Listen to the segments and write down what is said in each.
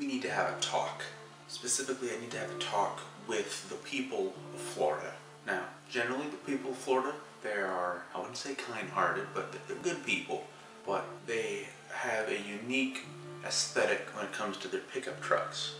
we need to have a talk. Specifically, I need to have a talk with the people of Florida. Now, generally, the people of Florida, they are, I wouldn't say kind hearted, but they're good people. But they have a unique aesthetic when it comes to their pickup trucks.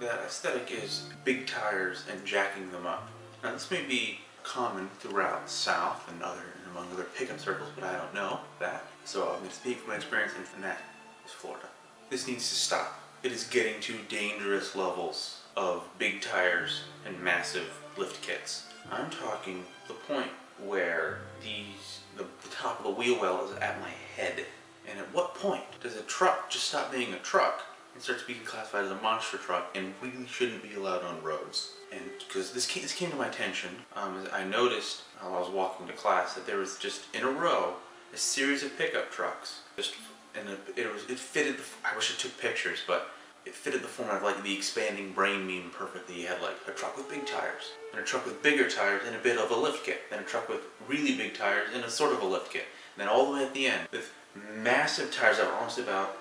That aesthetic is big tires and jacking them up. Now, this may be common throughout South and other among other pickup circles, but I don't know that. So I'm going to speak from my experience, and that is Florida. This needs to stop. It is getting to dangerous levels of big tires and massive lift kits. I'm talking the point where these the, the top of the wheel well is at my head. And at what point does a truck just stop being a truck and starts being classified as a monster truck and really shouldn't be allowed on roads? And because this this came to my attention, um, I noticed while I was walking to class that there was just in a row a series of pickup trucks. Just and it, was it fitted. The, I wish I took pictures, but it fitted the format of like the expanding brain meme perfectly. You had like a truck with big tires, and a truck with bigger tires, and a bit of a lift kit, then a truck with really big tires, and a sort of a lift kit, and then all the way at the end with massive tires that were almost about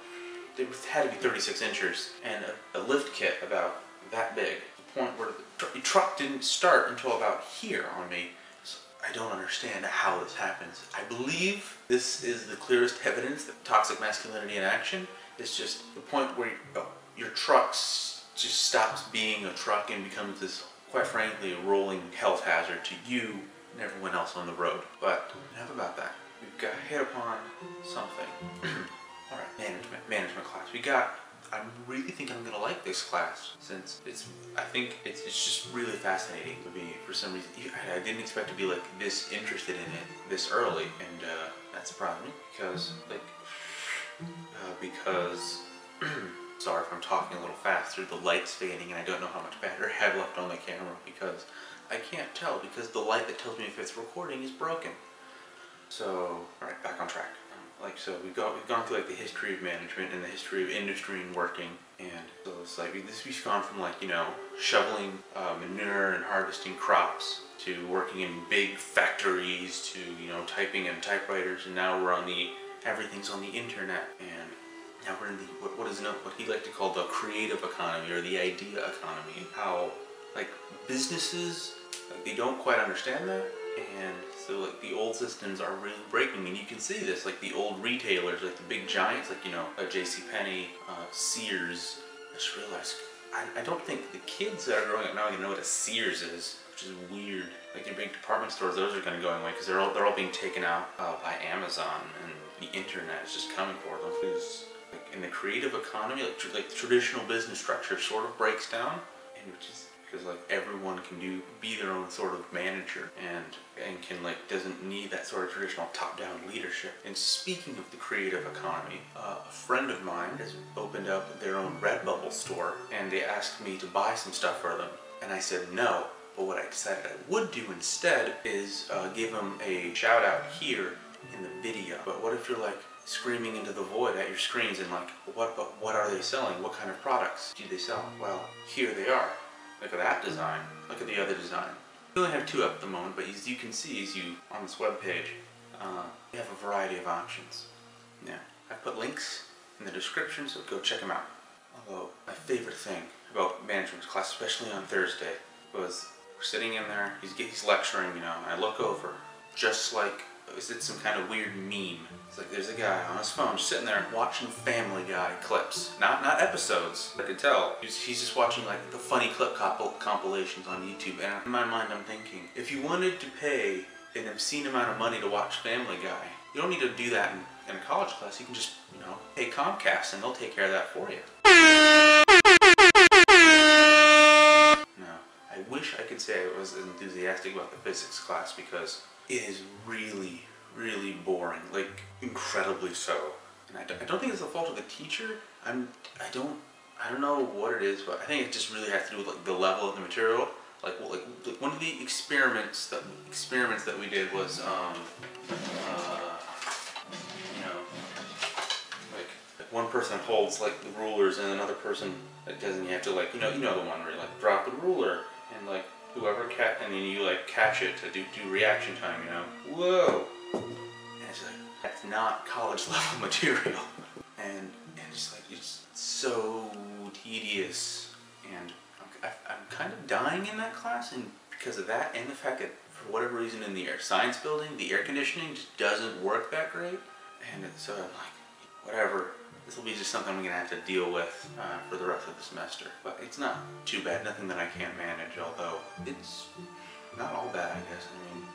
they had to be 36 inches, and a, a lift kit about that big. The point where the, the truck didn't start until about here on me. I don't understand how this happens. I believe this is the clearest evidence that toxic masculinity in action. It's just the point where oh, your truck just stops being a truck and becomes this, quite frankly, a rolling health hazard to you and everyone else on the road. But enough about that. We've got hit upon something. All right, management, management class. We got. I really think I'm gonna like this class since it's. I think it's, it's just really fascinating to me for some reason. I didn't expect to be like this interested in it this early, and uh, that surprised me because like uh, because. sorry if I'm talking a little faster. The light's fading, and I don't know how much battery I have left on the camera because I can't tell because the light that tells me if it's recording is broken. So, all right, back on track like so we got we've gone through like the history of management and the history of industry and working and so it's like this we've gone from like you know shoveling uh, manure and harvesting crops to working in big factories to you know typing in typewriters and now we're on the everything's on the internet and now we're in the what, what is what he like to call the creative economy or the idea economy how like businesses like they don't quite understand that and so like the old systems are really breaking, and you can see this like the old retailers, like the big giants, like you know uh, J.C. Penney, uh, Sears. I just realized I, I don't think the kids that are growing up now even know what a Sears is, which is weird. Like your big department stores, those are going to go away because they're all they're all being taken out uh, by Amazon, and the internet is just coming for them. Because like in the creative economy, like tr- like traditional business structure sort of breaks down, and which is because like everyone can do be their own sort of manager and and can like doesn't need that sort of traditional top-down leadership. And speaking of the creative economy uh, a friend of mine has opened up their own redbubble store and they asked me to buy some stuff for them. And i said no but what i decided i would do instead is uh, give them a shout out here in the video. But what if you're like screaming into the void at your screens and like what what are they selling? What kind of products do they sell? Well here they are Look at that design. Look at the other design. We only have two up at the moment, but as you can see, as you on this web page, uh, we have a variety of options. Yeah, I put links in the description, so go check them out. Although my favorite thing about management class, especially on Thursday, was sitting in there. He's he's lecturing, you know, and I look over, just like is it some kind of weird meme? It's like there's a guy on his phone sitting there watching Family Guy clips, not not episodes. I could tell he's, he's just watching like the funny clip comp- compilations on YouTube. And in my mind, I'm thinking, if you wanted to pay an obscene amount of money to watch Family Guy, you don't need to do that in, in a college class. You can just you know pay Comcast and they'll take care of that for you. No, I wish I could say I was enthusiastic about the physics class because it is really, really boring, like incredibly so. And I don't, I don't think it's the fault of the teacher. I'm, I don't, I don't know what it is, but I think it just really has to do with like the level of the material. Like, well, like, like one of the experiments that experiments that we did was, um, uh, you know, like, like one person holds like the rulers and another person doesn't. You have to like, you know, you know the one where you like drop the ruler and like whoever catch, and then you like catch it to do, do reaction time, you know. Whoa! It's like, that's not college level material. And, and it's like, it's so tedious and I'm, I'm kind of dying in that class, and because of that, and the fact that for whatever reason in the air science building, the air conditioning just doesn't work that great, and so I'm like, whatever. This will be just something I'm gonna have to deal with uh, for the rest of the semester. But it's not too bad. Nothing that I can't manage. Although it's not all bad, I guess. I mean,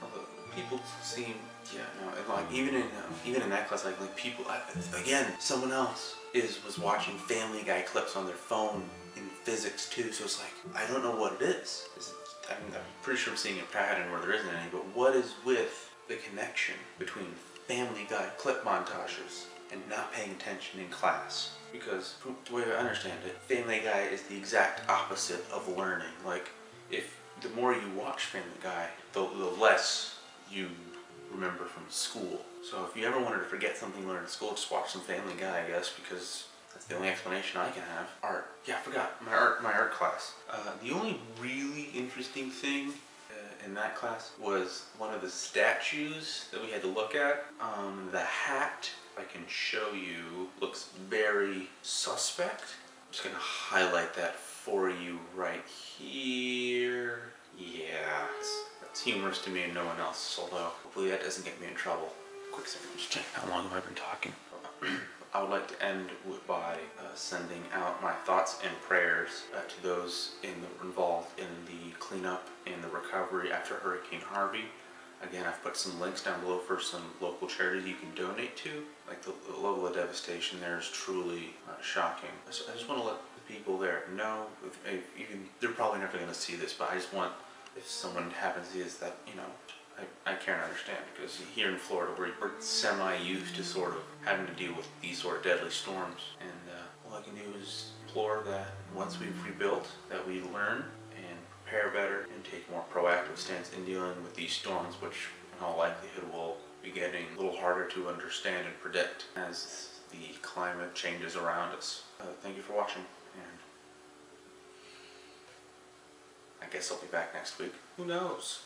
people seem, yeah, no, and like even in uh, even in that class, like like people, I, again, someone else is was watching Family Guy clips on their phone in physics too. So it's like I don't know what it is. Is it, I mean, I'm pretty sure I'm seeing a pattern where there isn't any. But what is with the connection between Family Guy clip montages and not paying attention in class? Because the way I understand it, Family Guy is the exact opposite of learning. Like if the more you watch Family Guy, the, the less you remember from school. So if you ever wanted to forget something learned in school, just watch some Family Guy, I guess, because that's the only explanation I can have. Art. Yeah, I forgot my art. My art class. Uh, the only really interesting thing uh, in that class was one of the statues that we had to look at. Um, the hat, I can show you, looks very suspect. I'm just gonna highlight that for you right here. Yeah, humorous to me and no one else, although hopefully that doesn't get me in trouble. Quick second, check how long have I been talking? I would like to end by uh, sending out my thoughts and prayers uh, to those in the, involved in the cleanup and the recovery after Hurricane Harvey. Again, I've put some links down below for some local charities you can donate to. Like the, the level of devastation there is truly uh, shocking. So I just want to let the people there know, if, if even they're probably never going to see this, but I just want if someone happens to this that you know I, I can't understand because here in Florida we're, we're semi-used to sort of having to deal with these sort of deadly storms and uh, all I can do is implore that once we've rebuilt that we learn and prepare better and take more proactive stance in dealing with these storms which in all likelihood will be getting a little harder to understand and predict as the climate changes around us. Uh, thank you for watching and I guess I'll be back next week. Who knows?